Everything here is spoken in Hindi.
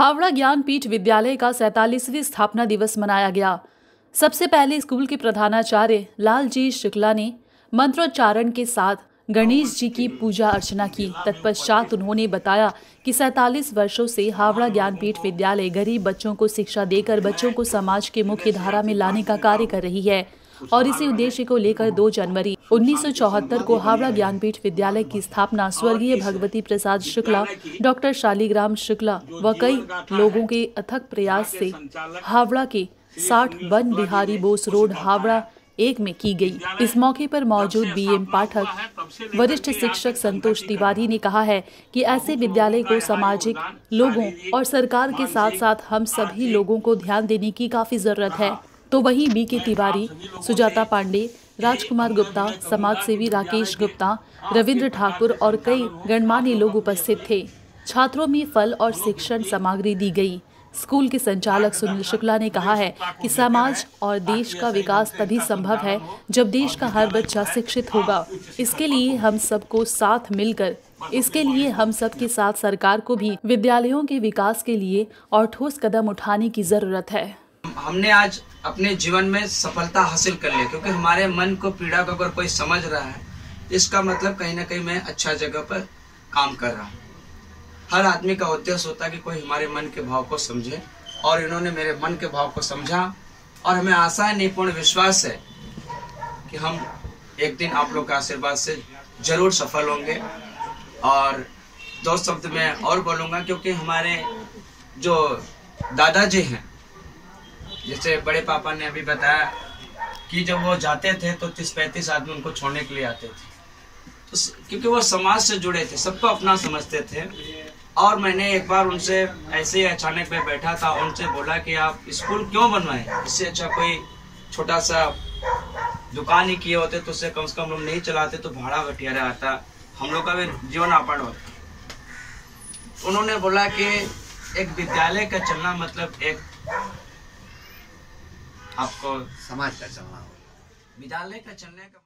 हावड़ा ज्ञानपीठ विद्यालय का सैतालीसवीं स्थापना दिवस मनाया गया। सबसे पहले स्कूल के प्रधानाचार्य लालजी शुक्ला ने मंत्रोच्चारण के साथ गणेश जी की पूजा अर्चना की। तत्पश्चात उन्होंने बताया कि सैतालीस वर्षों से हावड़ा ज्ञानपीठ विद्यालय गरीब बच्चों को शिक्षा देकर बच्चों को समाज के मुख्य धारा में लाने का कार्य कर रही है। और इसी उद्देश्य को लेकर 2 जनवरी 1974 को हावड़ा ज्ञानपीठ विद्यालय की स्थापना स्वर्गीय भगवती प्रसाद शुक्ला, डॉक्टर शालीग्राम शुक्ला व कई लोगों के अथक प्रयास से हावड़ा के 60 वन बिहारी बोस रोड, हावड़ा एक में की गई। इस मौके पर मौजूद बीएम पाठक, वरिष्ठ शिक्षक संतोष तिवारी ने कहा है कि ऐसे विद्यालय को सामाजिक लोगों और सरकार के साथ साथ हम सभी लोगों को ध्यान देने की काफ़ी ज़रूरत है। तो वहीं बी के तिवारी, सुजाता पांडे, राजकुमार गुप्ता समाज सेवी राकेश गुप्ता, रविंद्र ठाकुर और कई गणमान्य लोग उपस्थित थे। छात्रों में फल और शिक्षण सामग्री दी गई। स्कूल के संचालक सुनील शुक्ला ने कहा है कि समाज और देश का विकास तभी संभव है जब देश का हर बच्चा शिक्षित होगा। इसके लिए हम सबको साथ मिलकर, इसके लिए हम सब के साथ सरकार को भी विद्यालयों के विकास के लिए और ठोस कदम उठाने की ज़रूरत है। हमने आज अपने जीवन में सफलता हासिल कर ली, क्योंकि हमारे मन को, पीड़ा को अगर कोई समझ रहा है, इसका मतलब कहीं ना कहीं मैं अच्छा जगह पर काम कर रहा हूँ। हर आदमी का उद्देश्य होता है कि कोई हमारे मन के भाव को समझे, और इन्होंने मेरे मन के भाव को समझा, और हमें आशा है निपूर्ण विश्वास है कि हम एक दिन आप लोग के आशीर्वाद से ज़रूर सफल होंगे। और दो शब्द में और बोलूँगा, क्योंकि हमारे जो दादाजी हैं जैसे बड़े पापा ने अभी बताया कि जब वो जाते थे तो तीस पैंतीस आदमी उनको छोड़ने के लिए आते थे। तो क्योंकि वो समाज से जुड़े थे, सबको अपना समझते थे। और मैंने एक बार उनसे ऐसे ही अचानक में बैठा था, उनसे बोला कि आप स्कूल क्यों बनवाए? इससे अच्छा कोई छोटा सा दुकान ही किए होते तो उससे कम से कम लोग नहीं चलाते तो भाड़ा घटिया आता। हम लोग का भी जीवन आपन होता। उन्होंने बोला कि एक विद्यालय का चलना मतलब एक आपको समाज का चलना होगा। विद्यालय का चलने का